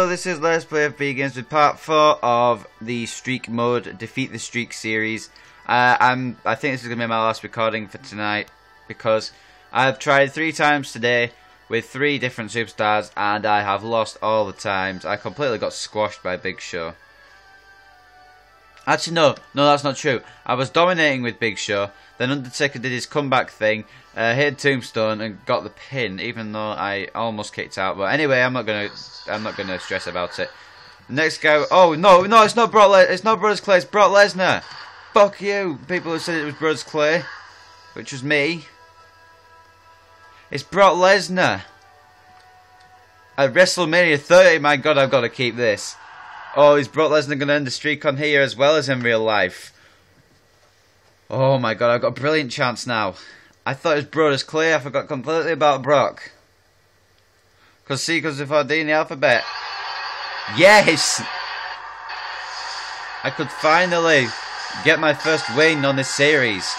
So this is Let's Play FB Games with part 4 of the Streak Mode Defeat the Streak series. Uh, I'm, I think this is going to be my last recording for tonight because I've tried three times today with three different superstars and I have lost all the times. I completely got squashed by Big Show. Actually, no, no, that's not true. I was dominating with Big Show. Then Undertaker did his comeback thing, uh, hit Tombstone and got the pin, even though I almost kicked out. But anyway, I'm not gonna, I'm not gonna stress about it. Next guy, oh no, no, it's not Brock, Le it's not Brodus Clay, it's Brock Lesnar. Fuck you, people who said it was Brodus Clay, which was me. It's Brock Lesnar. At WrestleMania 30, my God, I've got to keep this. Oh, is Brock Lesnar going to end the streak on here as well as in real life? Oh my god, I've got a brilliant chance now. I thought was Brodus Clay, I forgot completely about Brock. Because C comes before D in the alphabet. Yes! I could finally get my first win on this series.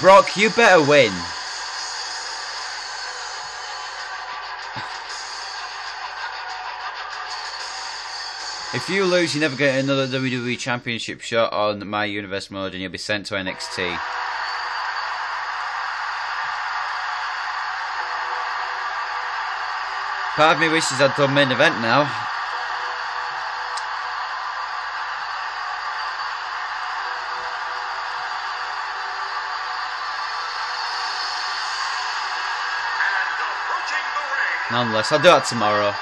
Brock, you better win. If you lose, you never get another WWE Championship shot on My Universe mode and you'll be sent to NXT. Part of me wishes I'd done main event now. Nonetheless, I'll do that tomorrow.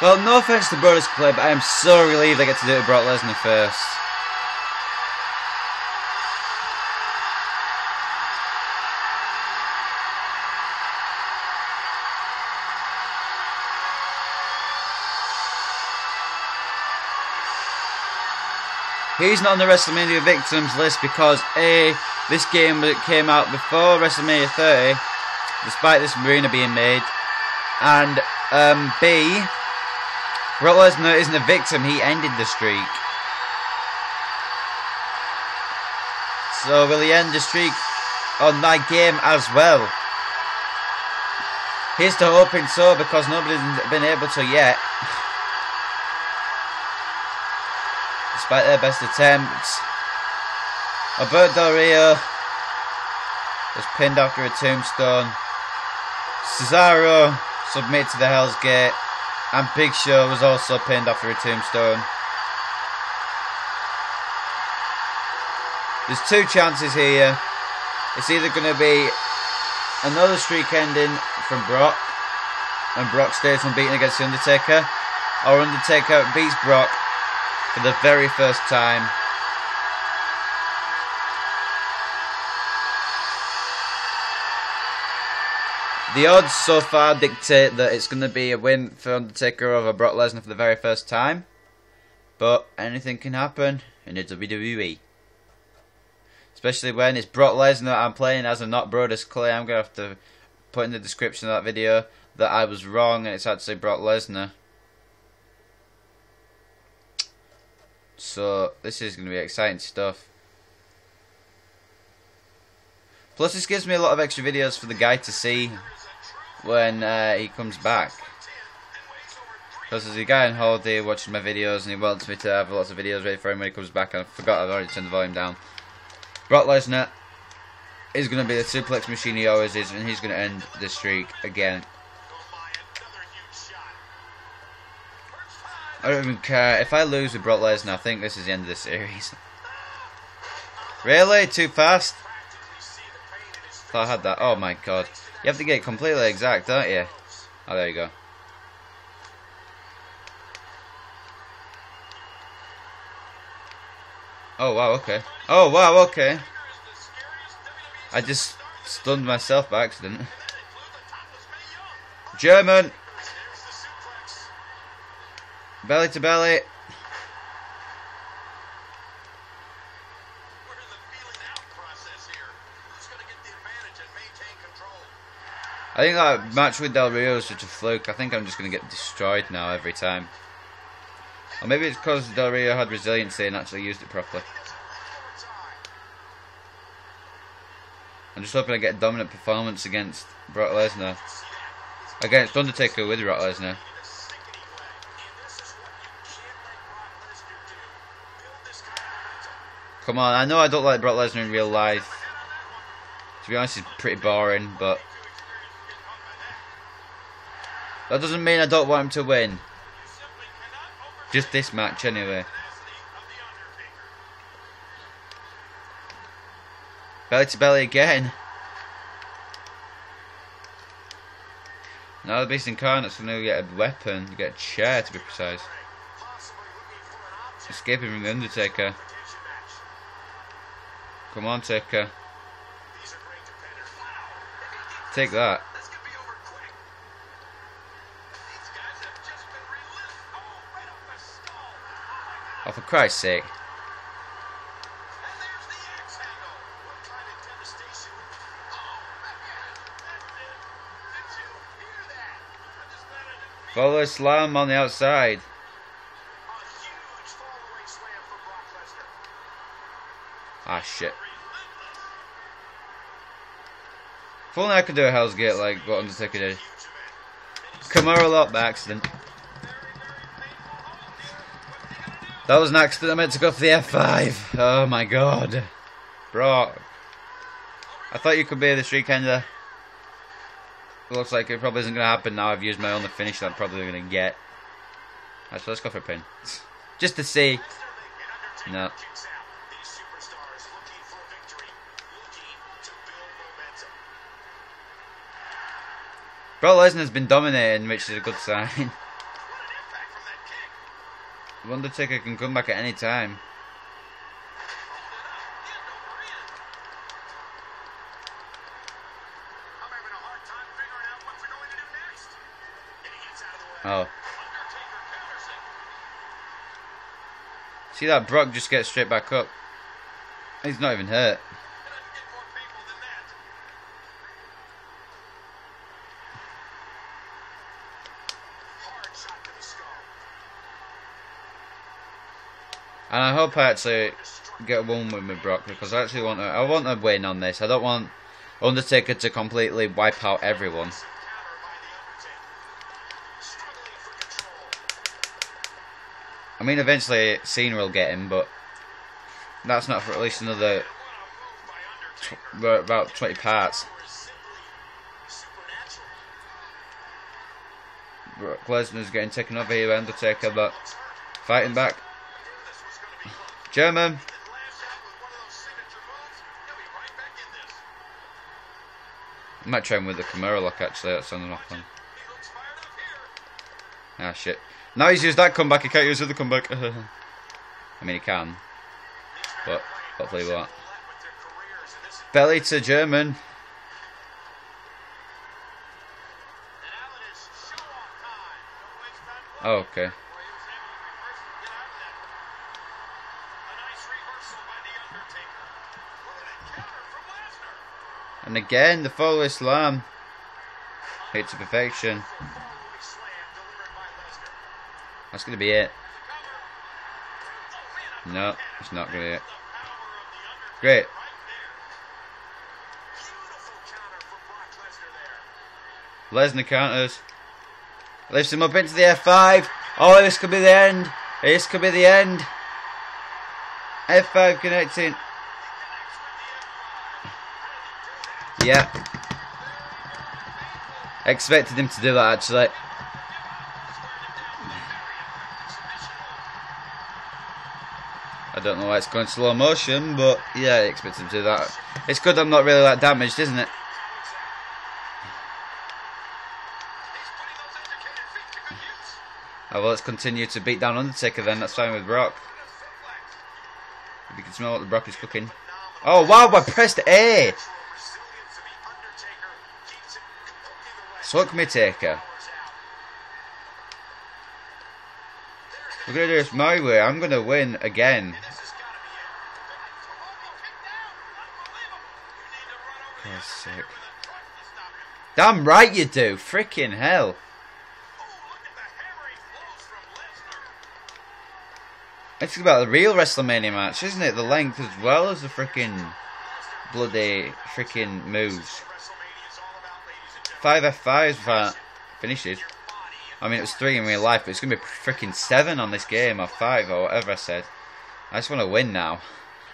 Well, no offense to Brodus Clay, but I am so relieved I get to do it with Brock Lesnar first. He's not on the WrestleMania victims list because A, this game came out before WrestleMania 30, despite this arena being made, and um, B, Brock Lesnar isn't a victim, he ended the streak. So will he end the streak on that game as well? Here's to hoping so because nobody's been able to yet. Despite their best attempts. Alberto Rio was pinned after a tombstone. Cesaro submitted to the Hell's Gate. And Big Show was also pinned after a tombstone. There's two chances here. It's either going to be another streak ending from Brock, and Brock stays unbeaten against The Undertaker, or Undertaker beats Brock for the very first time. The odds so far dictate that it's going to be a win for Undertaker over Brock Lesnar for the very first time. But anything can happen in the WWE. Especially when it's Brock Lesnar I'm playing as and not Brodus Clay. I'm going to have to put in the description of that video that I was wrong and it's actually Brock Lesnar. So this is going to be exciting stuff. Plus this gives me a lot of extra videos for the guy to see when uh, he comes back. Because there's a guy on holiday watching my videos and he wants me to have lots of videos ready for him when he comes back and I forgot I've already turned the volume down. Brock Lesnar is going to be the suplex machine he always is and he's going to end the streak again. I don't even care. If I lose with Brock Lesnar, I think this is the end of the series. really? Too fast? Thought I had that. Oh my god. You have to get completely exact, don't you? Oh, there you go. Oh wow, okay. Oh wow, okay. I just stunned myself by accident. German. Belly to belly. I think that match with Del Rio is such a fluke. I think I'm just going to get destroyed now every time. Or maybe it's because Del Rio had resiliency and actually used it properly. I'm just hoping I get a dominant performance against Brock Lesnar. Against Undertaker with Brock Lesnar. Come on, I know I don't like Brock Lesnar in real life. To be honest, he's pretty boring, but... That doesn't mean I don't want him to win. Just this match, anyway. Belly to belly again. Now the Beast Incarnate's going to get a weapon, you get a chair to be precise. Escaping from the Undertaker. Come on, Taker. Take that. Oh, for Christ's sake. Follow slam on the outside. Ah, shit. If only I could do a Hell's Gate like what Undertaker did. Kimura up by accident. That was an accident. I meant to go for the F5. Oh my god. Brock. I thought you could be the streak ender. Looks like it probably isn't going to happen now. I've used my only finish that I'm probably going to get. Actually, let's go for a pin. Just to see. No. Brock Lesnar's been dominating, which is a good sign. Undertaker can come back at any time. Oh. See that Brock just gets straight back up. He's not even hurt. And I hope I actually get one with me Brock because I actually want to, I want a win on this. I don't want Undertaker to completely wipe out everyone. I mean, eventually Cena will get him, but that's not for at least another about 20 parts. Brock Lesnar's getting taken over here by Undertaker, but fighting back. German. I might try him with the Kimura lock actually, that's on off one. Ah shit. Now he's used that comeback, he can't use the other comeback. I mean he can. But hopefully he won't. Belly to German. Oh, okay. And again, the follow slam. Hit to perfection. That's going to be it. No, it's not going to be it. Great. Lesnar counters. Lifts him up into the F5. Oh, this could be the end. This could be the end. F5 connecting. Yeah. Expected him to do that actually. I don't know why it's going slow motion, but yeah, I expected him to do that. It's good I'm not really that damaged, isn't it? Oh, well, let's continue to beat down Undertaker then. That's fine with Brock. You can smell what the broccoli's cooking. Oh wow, I pressed A! Suck me taker. We're gonna do this my way. I'm gonna win again. God's sake. Damn right you do. Freaking hell. It's about the real WrestleMania match, isn't it? The length as well as the freaking bloody freaking moves. Five F5s for finishes. I mean, it was three in real life, but it's going to be freaking seven on this game, or five, or whatever I said. I just want to win now.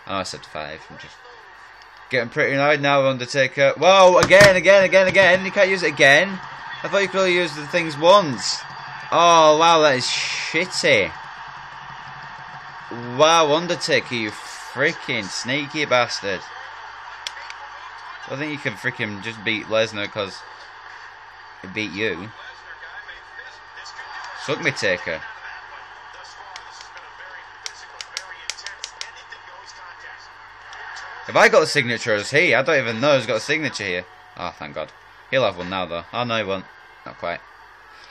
Oh, I said five. I'm just getting pretty annoyed now, Undertaker. Whoa, again, again, again, again. You can't use it again. I thought you could only use the things once. Oh, wow, that is shitty. Wow, Undertaker, you freaking sneaky bastard. I think you can freaking just beat Lesnar because he beat you. Suck me, Taker. Have I got a signature as he? I don't even know he's got a signature here. Oh, thank God. He'll have one now, though. Oh, no, he won't. Not quite.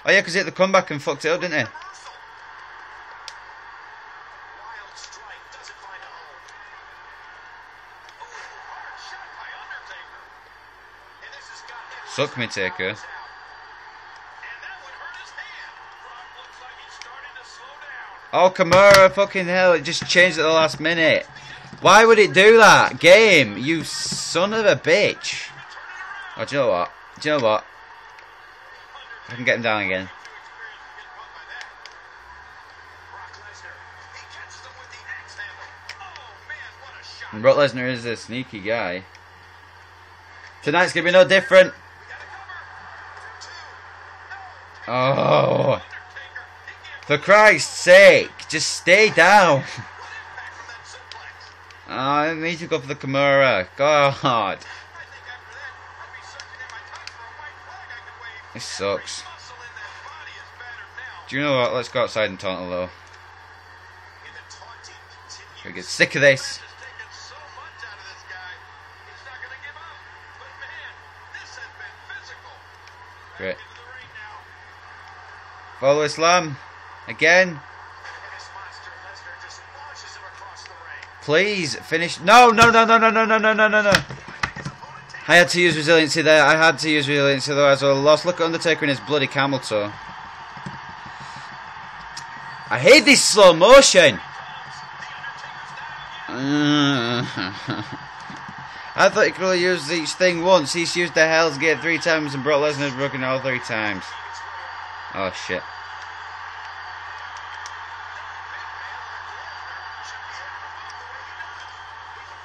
Oh, yeah, because he hit the comeback and fucked it up, didn't he? Suck me, Taker. Oh, Kimura, fucking hell, it just changed at the last minute. Why would it do that? Game, you son of a bitch. Oh, do you know what? Do you know what? I can get him down again. And Brock Lesnar is a sneaky guy. Tonight's gonna be no different. Oh. For Christ's sake, just stay down. oh, I need to go for the Kimura. God. This sucks. Do you know what? Let's go outside and taunt a little. I get sick of this. Fallaway slam. Again. Please finish. No, no, no, no, no, no, no, no, no, no, no. I had to use resiliency there. I had to use resiliency, otherwise I lost. Look at Undertaker in his bloody camel toe. I hate this slow motion. I thought he could only use each thing once. He's used the Hell's Gate three times and Brock Lesnar's broken all three times. Oh shit.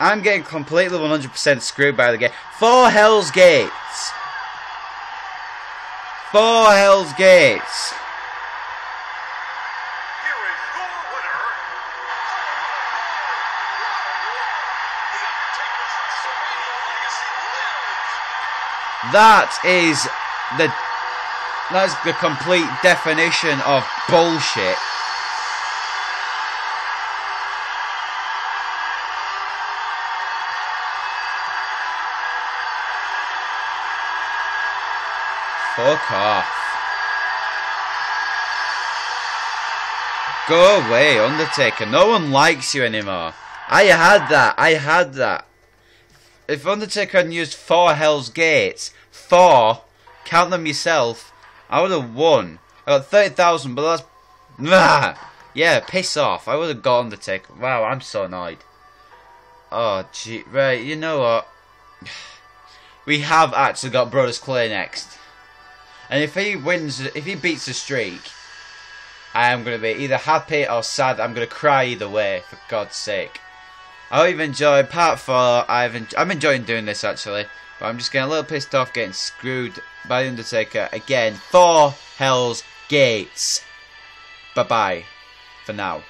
I'm getting completely 100% screwed by the game. Four Hell's Gates. Four Hell's Gates. That is the that's the complete definition of bullshit. Fuck off. Go away, Undertaker. No one likes you anymore. I had that. I had that. If Undertaker hadn't used four Hell's Gates, four, count them yourself, I would have won. I got 30,000, but that's... Nah. Yeah, piss off. I would have got Undertaker. Wow, I'm so annoyed. Oh, gee. Right, you know what? We have actually got Brodus Clay next. And if he wins, if he beats the streak, I am going to be either happy or sad. I'm going to cry either way, for God's sake. I hope you've enjoyed part four. I've en- I'm enjoying doing this actually, but I'm just getting a little pissed off getting screwed by the Undertaker again for Hell's Gates. Bye bye for now.